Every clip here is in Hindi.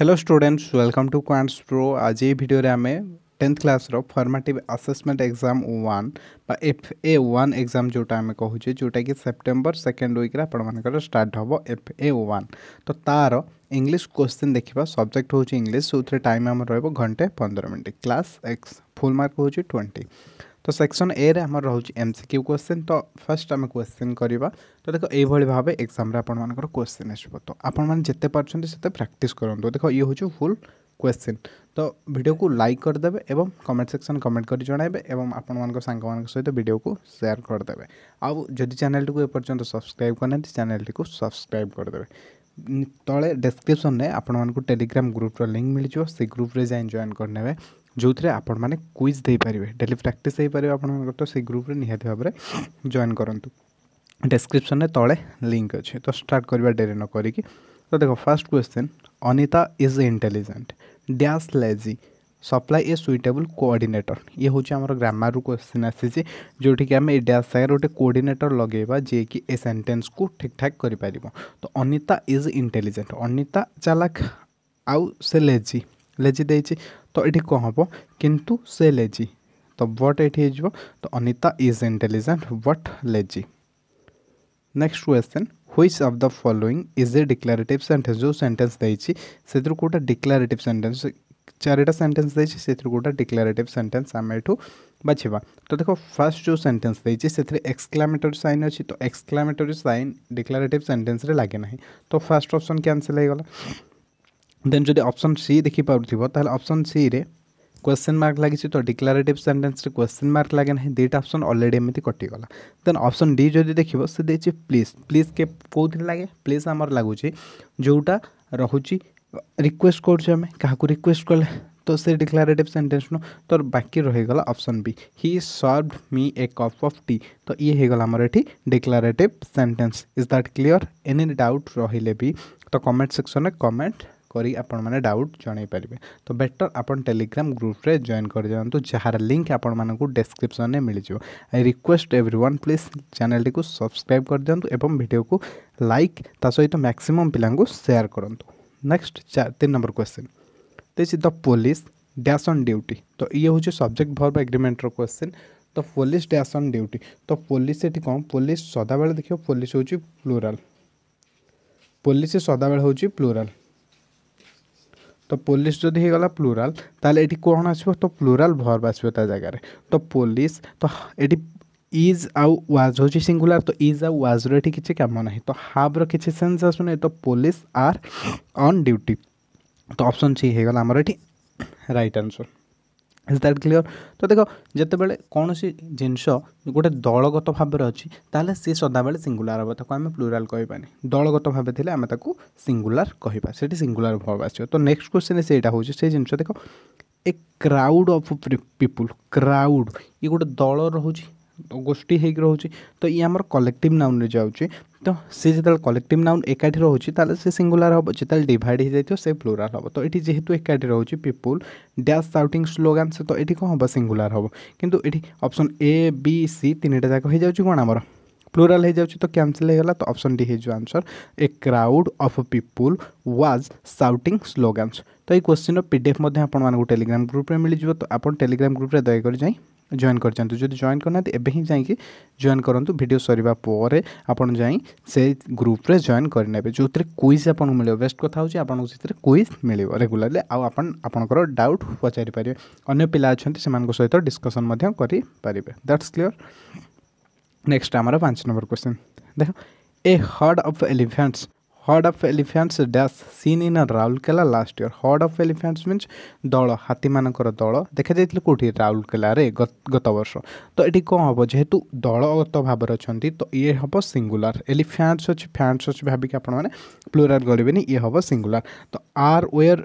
hello students welcome to Quants Pro आज ये भिडियो आम tenth class formative assessment exam one बा एफ ए वन एग्जाम जोटा आम कहूचे जोटा कि सेप्टेम्बर सेकेंड वीक्रे आपर स्टार्ट हम एफ ए वन तो तार इंग्लीश क्वेश्चन देखा सब्जेक्ट हूँ इंग्लीश से टाइम आम रोक घंटे पंद्रह minute class x full mark हूँ ट्वेंटी তো সেকশন এ রে আমার রয়েছে এমসিকিউ কোশ্চেন তো तो আমি কোশ্চেন क्वेश्चन তো तो এইভাবে ये এক্সামে আপনার কোশ্চেন আসব তো আপনার যেতে পারছেন সেতে প্র্যাকটিস করতু দেখো ইয়ে হচ্ছে ফুল क्वेश्चन तो भिडियो को लाइक करदे और कमेंट सेक्शन कमेंट कर जनइबे और आपण सांग सहित भिडियो को सेयार करदे आदि चैनल को एपर्यंत सब्सक्राइब करना चैनल को सब्सक्राइब करदे तले डेस्क्रिप्सन में आपण टेलीग्राम ग्रुप्र लिंक मिल जाव से ग्रुप जॉइन करने ଯେଉଁଥିରେ ଆପଣମାନେ କୁଇଜ୍ ଦେଇପାରିବେ ଡେଲି ପ୍ରାକ୍ଟିସ୍ ହେଇପାରିବ ଆପଣମାନଙ୍କର ତ ସେଇ ଗ୍ରୁପ୍ରେ ନିହାତି ଭାବରେ ଜଏନ୍ କରନ୍ତୁ ଡେସ୍କ୍ରିପ୍ସନ୍ରେ ତଳେ ଲିଙ୍କ୍ ଅଛି ତ ଷ୍ଟାର୍ଟ କରିବା ଡେରି ନ କରିକି ତ ଦେଖ first question Anita is intelligent dash lazy supply a suitable coordinator ଇଏ ହେଉଛି ଆମର ଗ୍ରାମାରରୁ କ୍ୱେଶ୍ଚିନ୍ ଆସିଛି ଯେଉଁଠିକି ଆମେ ଏ ଡ୍ୟାସ୍ ଜାଗାରେ ଗୋଟେ କୋଅର୍ଡ଼ିନେଟର୍ ଲଗେଇବା ଯିଏକି ଏ ସେଣ୍ଟେନ୍ସକୁ ଠିକ୍ଠାକ୍ କରିପାରିବ ତ ଅନିତା ଇଜ୍ ଇଣ୍ଟେଲିଜେଣ୍ଟ ଅନିତା ଚାଲାକ ଆଉ ସେ ଲେଜି ଲେଜି ଦେଇଛି तो ये कह हम किंतु से लेजी तो व्हाट ये हो तो Anita is intelligent what lazy next question which of the following is a declarative sentence जो सेन्टेन्स देखिए कौटा डिक्लारेटिव सेन्टेन्स चारिटा सेन्टेन्स देखा डिक्लारेटिव सेन्टेन्स आम एठ बाछवा तो देखो फर्स्ट जो सेन्टेन्स देखिए एक्सक्लामेटोरी सैन अच्छी तो एक्सक्लामेटोरी सैन डिक्लारेटिव सेन्टेन्स लगे ना तो फास्ट अप्सन क्यासल होगा ଦେନ୍ ଯଦି ଅପସନ୍ ସି ଦେଖିପାରୁଥିବ ତାହେଲେ ଅପସନ୍ ସିରେ क्वेश्चन मार्क लगी तो डिक्लारेटिव सेन्टेन्स क्वेश्चन मार्क लगे ना दुईटा अप्सन अलरेडी एमती कटिगला देन अप्सन डी जदि देख से देखिए प्लीज प्लीज के कौ लगे प्लीज आमर लगुच जोटा रोच रिक्वेस्ट करें क्या रिक्वेस्ट कले तो से डिक्लारेटिव सेन्टेन्स नु तो बाकी रहीगला option B he serve me a cup of tea तो ये होगा declarative sentence is that clear any doubt रही भी तो कमेंट सेक्शन में कमेंट କରି ଆପଣମାନେ ଡାଉଟ୍ ଜଣାଇ ପାରିବେ ତ ବେଟର୍ ଆପଣ ଟେଲିଗ୍ରାମ ଗ୍ରୁପ୍ରେ ଜଏନ୍ କରିଦିଅନ୍ତୁ ଯାହାର ଲିଙ୍କ୍ ଆପଣମାନଙ୍କୁ ଡେସ୍କ୍ରିପ୍ସନ୍ରେ ମିଳିଯିବ I request everyone please ଚ୍ୟାନେଲ୍ଟିକୁ ସବସ୍କ୍ରାଇବ୍ କରିଦିଅନ୍ତୁ ଏବଂ ଭିଡ଼ିଓକୁ ଲାଇକ୍ ତା ସହିତ ମ୍ୟାକ୍ସିମମ୍ ପିଲାଙ୍କୁ ସେୟାର କରନ୍ତୁ ନେକ୍ସଟ ତିନି number question this is the police dash on duty ତ ଇଏ ହେଉଛି ସବଜେକ୍ଟ ଭର୍ବ ଏଗ୍ରିମେଣ୍ଟର କ୍ୱେଶ୍ଚିନ୍ ତ ପୋଲିସ୍ ଡ୍ୟାସ୍ ଅନ୍ ଡ୍ୟୁଟି ତ ପୋଲିସ୍ ଏଠି କ'ଣ ପୋଲିସ୍ ସଦାବେଳେ ଦେଖିବ ପୋଲିସ୍ ହେଉଛି ପ୍ଲୁରାଲ୍ ପୋଲିସ୍ ସଦାବେଳେ ହେଉଛି ପ୍ଲୁରାଲ୍ ତ ପୋଲିସ ଯଦି ହେଇଗଲା ପ୍ଲୁରାଲ ତାହେଲେ ଏଠି କ'ଣ ଆସିବ ତ ପ୍ଲୁରାଲ ଭର୍ବ ଆସିବ ତା ଜାଗାରେ ତ ପୋଲିସ ତ ଏଠି ଇଜ୍ ଆଉ ୱାଜ୍ ହେଉଛି ସିଙ୍ଗୁଲାର ତ ଇଜ୍ ଆଉ ୱାଜ୍ର ଏଠି କିଛି କାମ ନାହିଁ ତ ହାବ୍ର କିଛି ସେନ୍ସ ଆସୁନି ତ ପୋଲିସ ଆର୍ ଅନ୍ ଡ୍ୟୁଟି ତ ଅପସନ୍ ସି ହେଇଗଲା ଆମର ଏଠି right answer is that clear ତ ଦେଖ ଯେତେବେଳେ କୌଣସି ଜିନିଷ ଗୋଟେ ଦଳଗତ ଭାବରେ ଅଛି ତା'ହେଲେ ସିଏ ସଦାବେଳେ ସିଙ୍ଗୁଲାର୍ ହେବ ତାକୁ ଆମେ ପ୍ଲୁରାଲ୍ କହିବାନି ଦଳଗତ ଭାବେ ଥିଲେ ଆମେ ତାକୁ ସିଙ୍ଗୁଲାର୍ କହିବା ସେଠି ସିଙ୍ଗୁଲାର୍ ଭାବ ଆସିବ ତ ନେକ୍ସଟ୍ କ୍ୱେଶ୍ଚିନ୍ ସେଇଟା ହେଉଛି ସେଇ ଜିନିଷ ଦେଖ a crowd of people crowd ଇଏ ଗୋଟେ ଦଳ ରହୁଛି ଗୋଷ୍ଠୀ ହେଇକି ରହୁଛି ତ ଇଏ ଆମର କଲେକ୍ଟିଭ୍ ନାଉନ୍ରେ ଯାଉଛି ତ ସେ ଯେତେବେଳେ କଲେକ୍ଟିଭ୍ ନାଉନ୍ ଏକାଠି ରହୁଛି ତାହେଲେ ସେ ସିଙ୍ଗୁଲାର ହେବ ଯେତେବେଳେ ଡିଭାଇଡ୍ ହେଇଯାଇଥିବ ସେ ପ୍ଲୁରାଲ୍ ହେବ ତ ଏଠି ଯେହେତୁ ଏକାଠି ରହୁଛି ପିପୁଲ୍ ଡ୍ୟାସ୍ ସାଉଟିଂ ସ୍ଲୋଗାନ୍ ସେ ତ ଏଠି କ'ଣ ହେବ ସିଙ୍ଗୁଲାର ହେବ କିନ୍ତୁ ଏଠି ଅପସନ୍ ଏ ବି ସି ତିନିଟା ଯାକ ହେଇଯାଉଛି କ'ଣ ଆମର ପ୍ଲୁରାଲ୍ ହେଇଯାଉଛି ତ କ୍ୟାନସଲ୍ ହେଇଗଲା ତ ଅପସନ୍ ଡି ହେଇଯିବ answer a crowd of people was shouting slogans ତ ଏଇ କ୍ୱେଶ୍ଚିନ୍ର ପି ଡି ଏଫ୍ ମଧ୍ୟ ଆପଣମାନଙ୍କୁ ଟେଲିଗ୍ରାମ ଗ୍ରୁପ୍ରେ ମିଳିଯିବ ତ ଆପଣ ଟେଲିଗ୍ରାମ ଗ୍ରୁପ୍ରେ ଦୟାକରି ଯାଇ জয়েন করে যাতে যদি জয়েন করুনাহাନ୍ତି ଏବେ ହିଁ ଯାଇକି ଜଏନ୍ କରନ୍ତୁ ଭିଡ଼ିଓ ସରିବା ପରେ ଆପଣ ଯାଇ ସେଇ ଗ୍ରୁପ୍ରେ ଜଏନ୍ କରିନେବେ ଯେଉଁଥିରେ କୁଇଜ୍ ଆପଣଙ୍କୁ ମିଳିବ ବେଷ୍ଟ କଥା ହେଉଛି ଆପଣଙ୍କୁ ସେଥିରେ କୁଇଜ୍ ମିଳିବ ରେଗୁଲାରଲି ଆଉ ଆପଣ ଆପଣଙ୍କର ଡାଉଟ୍ ପଚାରିପାରିବେ ଅନ୍ୟ ପିଲା ଅଛନ୍ତି ସେମାନଙ୍କ ସହିତ ଡିସ୍କସନ୍ ମଧ୍ୟ କରିପାରିବେ ଦ୍ୟାଟ୍ସ କ୍ଲିଅର ନେକ୍ସଟ ଆମର ପାଞ୍ଚ ନମ୍ବର କ୍ୱେଶ୍ଚନ୍ ଦେଖ a herd of elephants herd of elephants dash seen in Rourkela last year herd of elephants means ଦଳ ହାତୀମାନଙ୍କର ଦଳ ଦେଖାଯାଇଥିଲେ କେଉଁଠି ରାଉରକେଲାରେ ଗତ ବର୍ଷ ତ ଏଠି କ'ଣ ହେବ ଯେହେତୁ ଦଳଗତ ଭାବରେ ଅଛନ୍ତି ତ ଇଏ ହେବ ସିଙ୍ଗୁଲାର ଏଲିଫ୍ୟାଣ୍ଟସ୍ ଅଛି ଫ୍ୟାଣ୍ଟସ୍ ଅଛି ଭାବିକି ଆପଣମାନେ ପ୍ଲୁରାଲ କରିବେନି ଇଏ ହେବ ସିଙ୍ଗୁଲାର ତ ଆର୍ ୱେର୍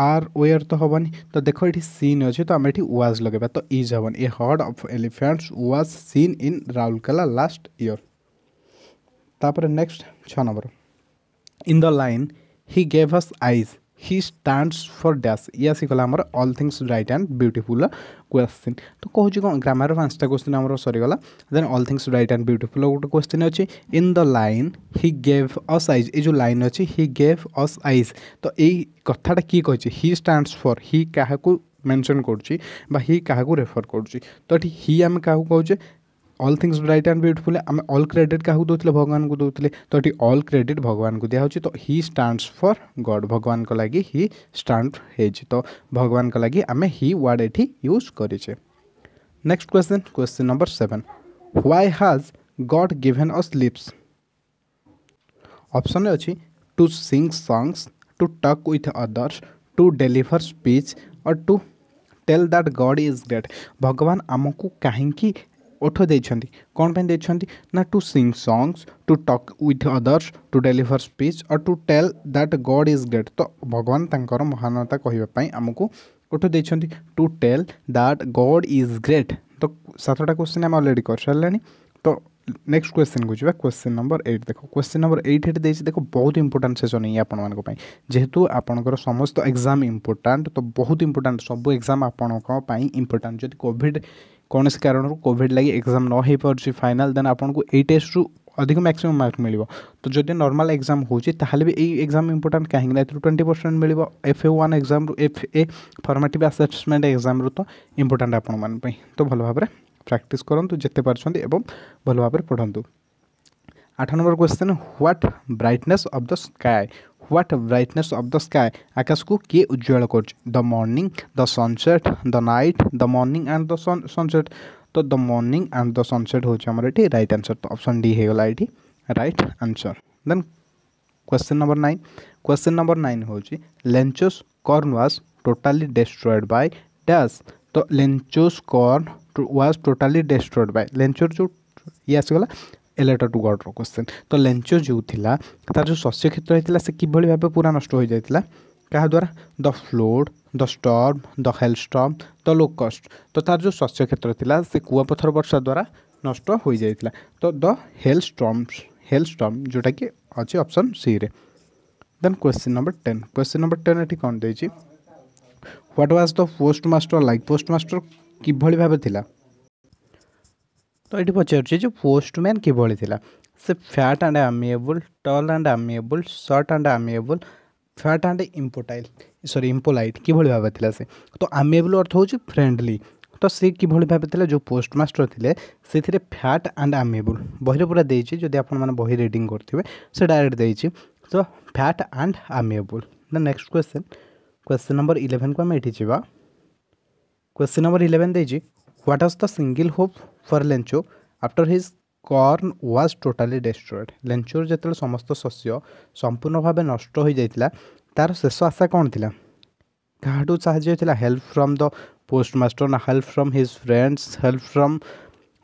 आर ओयर तो हेनी तो देख ये सीन अच्छे तो आम ये व्वाज लगे तो इज हेन a herd of elephants was seen in Rourkela last year तापर नेक्स्ट छ number in the line he gave us eyes he stands for dash या शिखला आमर all things right and beautiful question तो कहूँ कौन ग्रामर पांचटा क्वेश्चन आमर सरीगला then all things right and beautiful गोटे क्वेश्चन अच्छे in the line he gave us eyes ये जो लाइन अच्छे he gave us eyes तो यही कथाटा किए कही he stands for he क्या मेनसन करुच्ची हि क्या रेफर करुच्ची तो ये आम क्या कहे all things bright and beautiful ଆମେ ଅଲ୍ କ୍ରେଡ଼ିଟ୍ କାହାକୁ ଦେଉଥିଲେ ଭଗବାନଙ୍କୁ ଦେଉଥିଲେ ତ ଏଠି ଅଲ୍ କ୍ରେଡ଼ିଟ୍ ଭଗବାନଙ୍କୁ ଦିଆହେଉଛି ତ ହି ଷ୍ଟାଣ୍ଡସ୍ ଫର୍ ଗଡ଼୍ ଭଗବାନଙ୍କ ଲାଗି ହି ଷ୍ଟାଣ୍ଡ ହେଇଛି ତ ଭଗବାନଙ୍କ ଲାଗି ଆମେ ହି ୱାର୍ଡ଼ ଏଠି ୟୁଜ୍ କରିଛେ next question question number seven why has God given us lips ଅପସନ୍ରେ ଅଛି to sing songs to talk with others to deliver speech or to tell that God is great भगवान आमको कहीं ଓଠ ଦେଇଛନ୍ତି କ'ଣ ପାଇଁ ଦେଇଛନ୍ତି ନା to sing songs to talk with others to deliver speech or to tell that God is great ତ ଭଗବାନ ତାଙ୍କର ମହାନତା କହିବା ପାଇଁ ଆମକୁ ଓଠ ଦେଇଛନ୍ତି to tell that God is great ତ ସାତଟା କ୍ୱେଶ୍ଚିନ୍ ଆମେ ଅଲରେଡ଼ି କରିସାରିଲାଣି ତ ନେକ୍ସଟ କ୍ୱେଶ୍ଚିନ୍କୁ ଯିବା କ୍ୱେଶ୍ଚିନ୍ ନମ୍ବର ଏଇଟ୍ ଦେଖ କ୍ୱେଶ୍ଚିନ୍ ନମ୍ବର ଏଇଟ୍ ଏଠି ଦେଇଛି ଦେଖ ବହୁତ ଇମ୍ପୋର୍ଟାଣ୍ଟ ସେସନ୍ ହିଁ ଆପଣମାନଙ୍କ ପାଇଁ ଯେହେତୁ ଆପଣଙ୍କର ସମସ୍ତ ଏକ୍ଜାମ୍ ଇମ୍ପୋର୍ଟାଣ୍ଟ ତ ବହୁତ ଇମ୍ପୋର୍ଟାଣ୍ଟ ସବୁ ଏକ୍ଜାମ୍ ଆପଣଙ୍କ ପାଇଁ ଇମ୍ପୋର୍ଟାଣ୍ଟ ଯଦି କୋଭିଡ଼ କୌଣସି କାରଣରୁ କୋଭିଡ଼ ଲାଗି ଏକ୍ଜାମ୍ ନ ହେଇପାରୁଛି ଫାଇନାଲ୍ ଦେନ୍ ଆପଣଙ୍କୁ ଏଇ ଟେଷ୍ଟରୁ ଅଧିକ ମ୍ୟାକ୍ସିମମ୍ ମାର୍କ ମିଳିବ ତ ଯଦି ନର୍ମାଲ୍ ଏକ୍ଜାମ୍ ହେଉଛି ତାହେଲେ ବି ଏଇ ଏକ୍ଜାମ୍ ଇମ୍ପୋର୍ଟାଣ୍ଟ କାହିଁକିନା ଏଥିରୁ ଟ୍ୱେଣ୍ଟି ପରସେଣ୍ଟ ମିଳିବ ଏଫ୍ ଏ ୱାନ୍ ଏକ୍ଜାମ୍ରୁ ଏଫ୍ ଏ ଫର୍ମାଟିଭ୍ ଆସେସମେଣ୍ଟ ଏକ୍ଜାମ୍ରୁ ତ ଇମ୍ପୋର୍ଟାଣ୍ଟ ଆପଣମାନଙ୍କ ପାଇଁ ତ ଭଲ ଭାବରେ ପ୍ରାକ୍ଟିସ୍ କରନ୍ତୁ ଯେତେ ପାରୁଛନ୍ତି ଏବଂ ଭଲ ଭାବରେ ପଢ଼ନ୍ତୁ ଆଠ number question what brightness of the sky what brightness of the sky आकाश को किए उज्ज्वल कर the morning the sunset the night the morning and the sunset तो the morning and the sunset हूँ आम रईट आनसर तो अप्सन डी होगा ये right answer then question number nine question number nine हूँ Lencho's corn was totally destroyed by dash तो Lencho's corn was totally destroyed by लेंचोर जो ये आसगला a letter to God question तो लेंचो जो था तार जो शस्य क्षेत्र होता से किभ भाव पूरा नष्ट हो जाता क्या द्वारा the flood the storm the hailstorm the locust तो तार जो शस्य क्षेत्र था से कूआपथर वर्षा द्वारा नष्ट हो जाता तो the hello Sturm hello Sturm जोटा कि अच्छे अप्सन सी रे then question number ten question number ten ये कौन that was the postmaster like postmaster किभली भाव थी ତ ଏଠି ପଚାରୁଛି ଯେ ପୋଷ୍ଟମ୍ୟାନ୍ କିଭଳି ଥିଲା ସେ fat and amiable tall and amiable short and amiable fat and impolite sorry impolite କିଭଳି ଭାବେ ଥିଲା ସେ ତ ଆମିଏବୁଲ୍ ଅର୍ଥ ହେଉଛି ଫ୍ରେଣ୍ଡଲି ତ ସେ କିଭଳି ଭାବେ ଥିଲା ଯେଉଁ ପୋଷ୍ଟ ମାଷ୍ଟର ଥିଲେ ସେଥିରେ ଫ୍ୟାଟ୍ ଆଣ୍ଡ ଆମିଏବୁଲ୍ ବହିରେ ପୁରା ଦେଇଛି ଯଦି ଆପଣମାନେ ବହି ରିଡ଼ିଂ କରୁଥିବେ ସେ ଡାଇରେକ୍ଟ ଦେଇଛି ତ fat and amiable the next question question number ଇଲେଭେନ୍କୁ ଆମେ ଏଠି ଯିବା क्वेश्चन नंबर इलेवेन देखिए What was the single hope for Lencho after his corn was totally destroyed ଲେଞ୍ଚୁର ଯେତେବେଳେ ସମସ୍ତ ଶସ୍ୟ ସମ୍ପୂର୍ଣ୍ଣ ଭାବେ ନଷ୍ଟ ହୋଇଯାଇଥିଲା ତା'ର ଶେଷ ଆଶା କ'ଣ ଥିଲା କାହାଠୁ ସାହାଯ୍ୟ ହୋଇଥିଲା help from the postmaster ନା help from his friends help from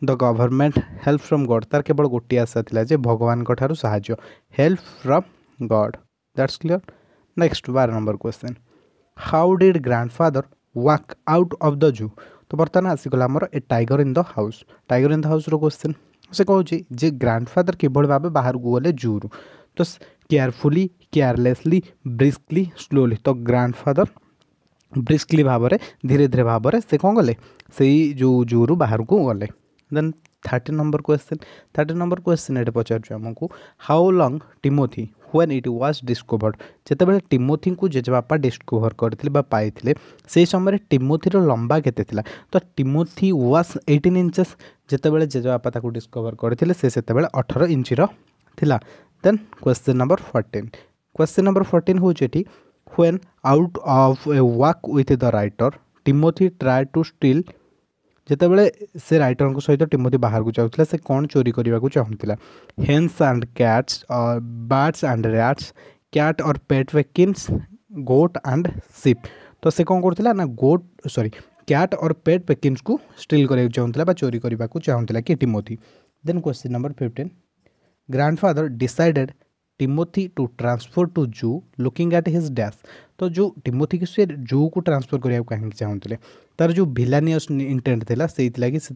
the government help from God ତା'ର କେବଳ ଗୋଟିଏ ଆଶା ଥିଲା ଯେ ଭଗବାନଙ୍କ ଠାରୁ ସାହାଯ୍ୟ help from God that's clear next ବାର number question how did grandfather walk out of the zoo ତ ବର୍ତ୍ତମାନ ଆସିଗଲା ଆମର a tiger in the house tiger in the ହାଉସ୍ର question ସେ କହୁଛି ଯେ ଗ୍ରାଣ୍ଡଫାଦର କିଭଳି ଭାବେ ବାହାରକୁ ଗଲେ ଜୁରୁ ତ କେୟାରଫୁଲି କେୟାରଲେସଲି ବ୍ରିସ୍କଲି ସ୍ଲୋଲି ତ ଗ୍ରାଣ୍ଡଫାଦର ବ୍ରିସ୍କଲି ଭାବରେ ଧୀରେ ଧୀରେ ଭାବରେ ସେ କ'ଣ କଲେ ସେଇ ଯେଉଁ ଜୁରୁ ବାହାରକୁ ଗଲେ then thirty number question thirty number question ଏଠି ପଚାରୁଛି ଆମକୁ how long Timothy when it was discovered ଯେତେବେଳେ ଟିମୋଥିଙ୍କୁ ଜେଜେବାପା ଡିସ୍କଭର୍ କରିଥିଲେ ବା ପାଇଥିଲେ ସେହି ସମୟରେ ଟିମୋଥିର ଲମ୍ବା କେତେ ଥିଲା ତ ଟିମୋଥି ୱାଜ୍ ଏଇଟିନ୍ ଇଞ୍ଚେସ୍ ଯେତେବେଳେ ଜେଜେବାପା ତାକୁ ଡିସ୍କଭର୍ କରିଥିଲେ ସେ ସେତେବେଳେ ଅଠର ଇଞ୍ଚର ଥିଲା then question number fourteen question number fourteen ହେଉଛି ଏଠି when out of a walk with the writer Timothy try to steal जितेबाला से रटर सहित टीमती बाहर को चाहूला से कौन चोरी करने को चाहूला हेन्स आंड कैट्स और बार्ड्स आंड रैट्स कैट और पेट वेकिन्स गोट आंड सीप तो से कौन कर गोट सरी क्याट और पेट पेकिंस को स्टिल करा चाहूला चोरी करने को चाहूला कि Timothy then question number fifteen grandfather father decided Timothy to transfer to zoo looking at his dash तो जो टीमोथी की से जू को ट्रांसफर करा कहीं चाहूँले तार जो भिलानियस इंटेन्ट था से लगी से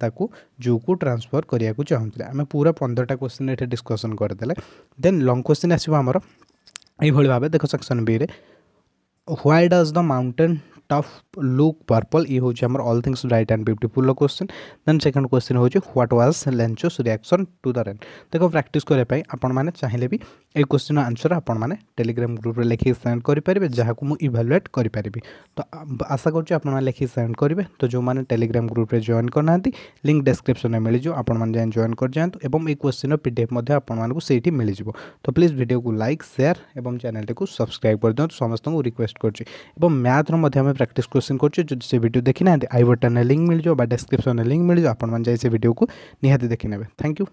जू को ट्रांसफर करा चाहूँले आम पूरा पंद्रह क्वेश्चन ये डिस्कसन करदे देन लंग क्वेश्चन आसो आमर यही भाव देख सेक्शन बी रे why does the mountain tough look purple ये हूँ आम all things bright and beautiful question then second question हूँ what was Lencho's reaction to the rain देख प्राक्ट करने आपण चाहिए भी ये क्वेश्चन आंसर आपण टेलीग्राम ग्रुप लिखिक सेंड करेंगे जहाँ मुझ इभालुएट करें तो आशा करें लिखिक सेंड करेंगे तो जो मैंने टेलीग्राम ग्रुप्रे जॉइन करना लिंक डेस्क्रिप्सन में मिल जाए आपण जाए कर जातु और क्वेश्चन पी डी एफ आपठी मिल जाए तो प्लीज भिडियो को लाइक सेयार और चैनल को सब्सक्राइब कर दिखाँ समस्त रिक्वेस्ट कर मैथ्र प्राक्ट क्वेश्चन करुच्चे भिडियो देखी ना आई बटन लिंक मिल जाओ डेस्क्रिप्स लिंक मिल जाओ आप जाए से भिडियो को निहाती देखने थैंक यू